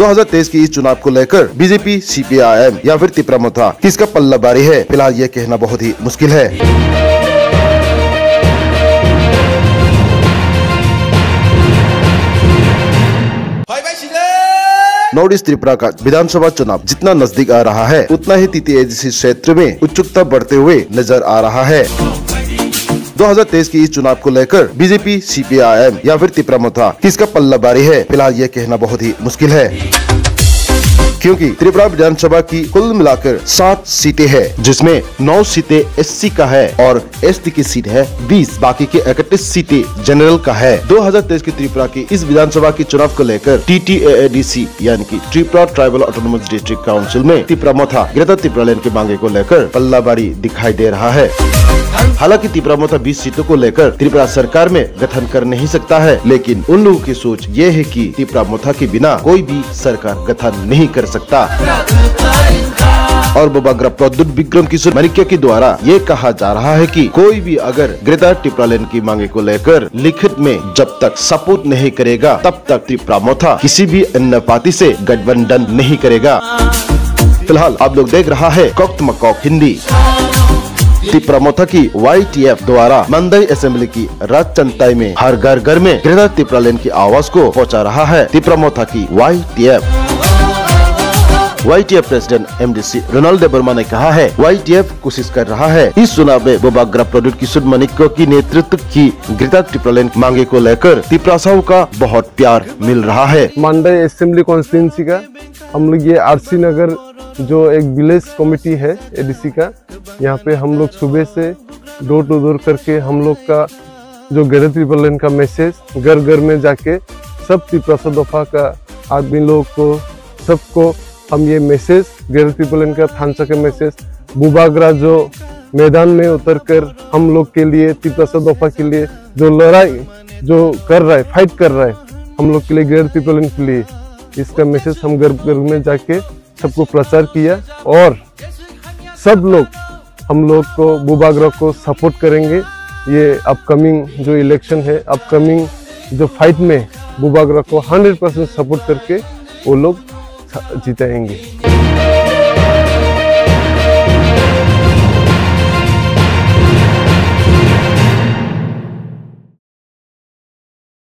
2023 की इस चुनाव को लेकर बीजेपी सीपीआईएम या फिर तिपरा मोथा किसका पल्ला बारी है? फ़िलहाल ये कहना बहुत ही मुश्किल है। नॉर्थ ईस्ट त्रिपुरा का विधानसभा चुनाव जितना नज़दीक आ रहा है उतना ही तृतीय क्षेत्र में उत्सुकता बढ़ते हुए नज़र आ रहा है। 2023 के इस चुनाव को लेकर बीजेपी, सीपीआईएम या फिर तिपरा मोथा किसका पल्ला बारी है? फ़िलहाल ये कहना बहुत ही मुश्किल है। क्योंकि त्रिपुरा विधानसभा की कुल मिलाकर सात सीटें हैं, जिसमें नौ सीटें एससी का है और एसटी की सीट है 20 बाकी के इकतीस सीटें जनरल का है। 2023 की त्रिपुरा की इस विधानसभा की चुनाव को लेकर टीटीएडीसी यानी कि Tripura tribal autonomous district council में त्रिपुरा मोथा, ग्रेटर त्रिपुरा लैंड की मांगे को लेकर पल्लाबारी दिखाई दे रहा है। हालाँकि त्रिपुरा मोथा 20 सीटों को लेकर त्रिपुरा सरकार में गठन कर नहीं सकता है, लेकिन उन लोगों की सोच ये है कि त्रिपुरा मोथा के बिना कोई भी सरकार गठन नहीं कर सकता। और बबाग्रा प्रद्युत विक्रम किशोर मरिक्या के द्वारा ये कहा जा रहा है कि कोई भी अगर ग्रेटर त्रिपुरा लैंड की मांगे को लेकर लिखित में जब तक सपोर्ट नहीं करेगा, तब तक त्रिपुरा मोथा किसी भी अन्य पार्टी से गठबंधन नहीं करेगा। फ़िलहाल आप लोग देख रहा है कोक्त मकौक हिंदी। त्रिपुरा मोथा की वाईटीएफ द्वारा मंदई असेंबली की राज चंताई में हर घर घर में ग्रेटर त्रिपुरा लैंड की आवाज़ को पहुँचा रहा है त्रिपुरा मोथा की YTF YTF president MDC Ronald Verma ने कहा है वाईटीएफ कोशिश कर रहा है। इस चुनाव में बोबाग्रा प्रोड्यूट किशोर मनिको की नेतृत्व की ग्रेटर त्रिपुरा लैंड मांगे को लेकर त्रिपुरासाओं का बहुत प्यार मिल रहा है। मांडई असेंबली कॉन्स्टिट्यूंसी का, हम लोग ये आरसी नगर जो एक विलेज कमेटी है एडीसी का, यहाँ पे हम लोग सुबह से डोर टू डोर करके हम लोग का जो गैर त्रिपुरा लैंड का मैसेज घर घर में जाके सब त्रिपुरा दफ़ा का आदमी लोग को, सबको हम ये मैसेज गैर त्रिपुरा लैंड का थानसा का मैसेज बुबागरा जो मैदान में उतर कर हम लोग के लिए त्रिपुरा दफ़ा के लिए जो लड़ाई, जो कर रहा है फाइट कर रहा है, हम लोग के लिए गैर त्रिपुरा लैंड के लिए, इसका मैसेज हम घर घर में जाके सबको प्रचार किया और सब लोग हम लोग को, बुबागरा को सपोर्ट करेंगे। ये अपकमिंग जो इलेक्शन है अपकमिंग जो फाइट में बुबागरा को 100 परसेंट सपोर्ट करके वो लोग जिताएँगे